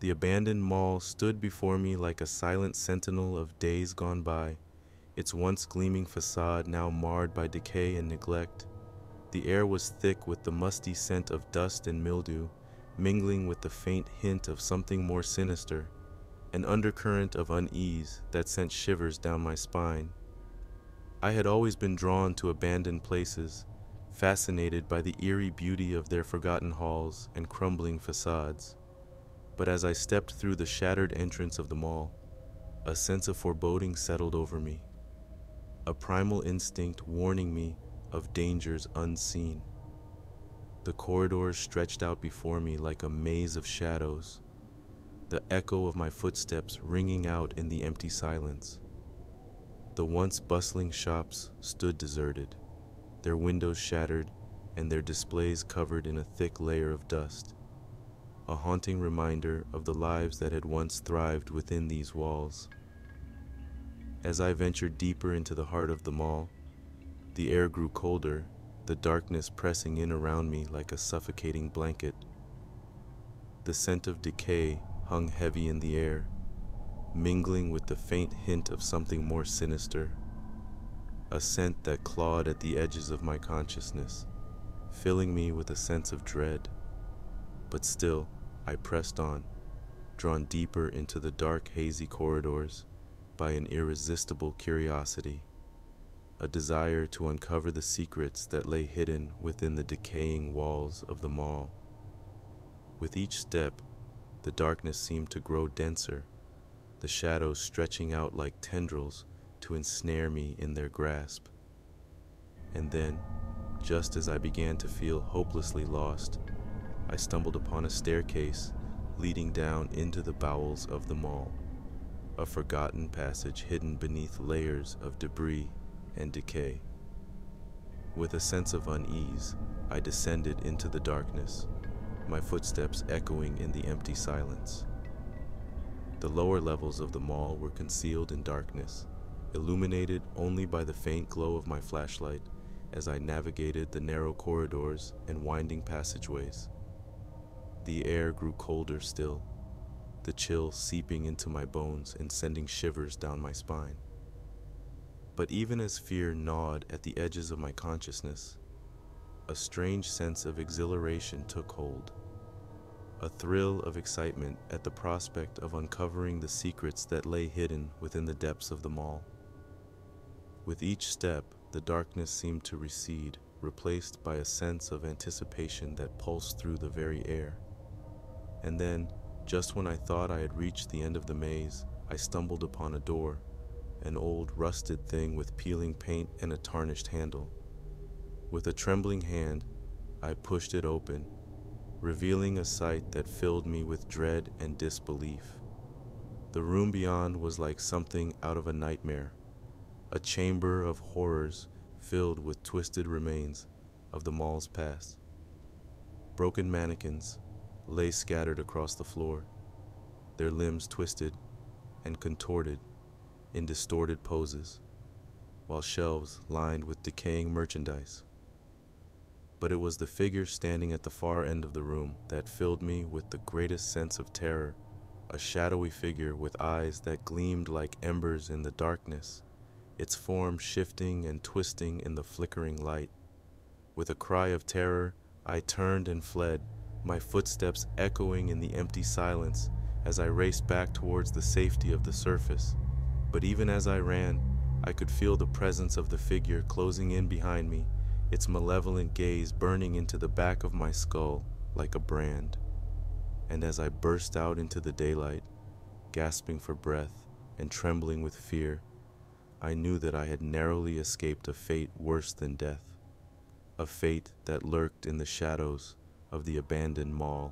The abandoned mall stood before me like a silent sentinel of days gone by, its once gleaming facade now marred by decay and neglect. The air was thick with the musty scent of dust and mildew, mingling with the faint hint of something more sinister, an undercurrent of unease that sent shivers down my spine. I had always been drawn to abandoned places, fascinated by the eerie beauty of their forgotten halls and crumbling facades. But as I stepped through the shattered entrance of the mall, a sense of foreboding settled over me, a primal instinct warning me of dangers unseen. The corridors stretched out before me like a maze of shadows, the echo of my footsteps ringing out in the empty silence. The once bustling shops stood deserted, their windows shattered and their displays covered in a thick layer of dust, a haunting reminder of the lives that had once thrived within these walls. As I ventured deeper into the heart of the mall, the air grew colder, the darkness pressing in around me like a suffocating blanket. The scent of decay hung heavy in the air, mingling with the faint hint of something more sinister. A scent that clawed at the edges of my consciousness, filling me with a sense of dread. But still, I pressed on, drawn deeper into the dark, hazy corridors by an irresistible curiosity, a desire to uncover the secrets that lay hidden within the decaying walls of the mall. With each step, the darkness seemed to grow denser, the shadows stretching out like tendrils to ensnare me in their grasp. And then, just as I began to feel hopelessly lost, I stumbled upon a staircase leading down into the bowels of the mall, a forgotten passage hidden beneath layers of debris and decay. With a sense of unease, I descended into the darkness, my footsteps echoing in the empty silence. The lower levels of the mall were concealed in darkness, illuminated only by the faint glow of my flashlight as I navigated the narrow corridors and winding passageways. The air grew colder still, the chill seeping into my bones and sending shivers down my spine. But even as fear gnawed at the edges of my consciousness, a strange sense of exhilaration took hold, a thrill of excitement at the prospect of uncovering the secrets that lay hidden within the depths of the mall. With each step, the darkness seemed to recede, replaced by a sense of anticipation that pulsed through the very air. And then, just when I thought I had reached the end of the maze, I stumbled upon a door, an old rusted thing with peeling paint and a tarnished handle. With a trembling hand, I pushed it open, revealing a sight that filled me with dread and disbelief. The room beyond was like something out of a nightmare, a chamber of horrors filled with twisted remains of the mall's past. Broken mannequins lay scattered across the floor, their limbs twisted and contorted in distorted poses, while shelves lined with decaying merchandise but it was the figure standing at the far end of the room that filled me with the greatest sense of terror, a shadowy figure with eyes that gleamed like embers in the darkness, its form shifting and twisting in the flickering light. With a cry of terror, I turned and fled, my footsteps echoing in the empty silence as I raced back towards the safety of the surface. But even as I ran, I could feel the presence of the figure closing in behind me, its malevolent gaze burning into the back of my skull like a brand. And as I burst out into the daylight, gasping for breath and trembling with fear, I knew that I had narrowly escaped a fate worse than death, a fate that lurked in the shadows of the abandoned mall,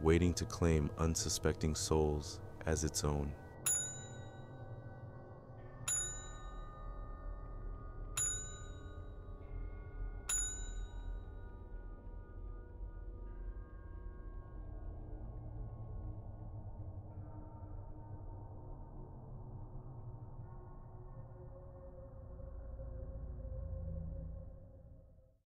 waiting to claim unsuspecting souls as its own.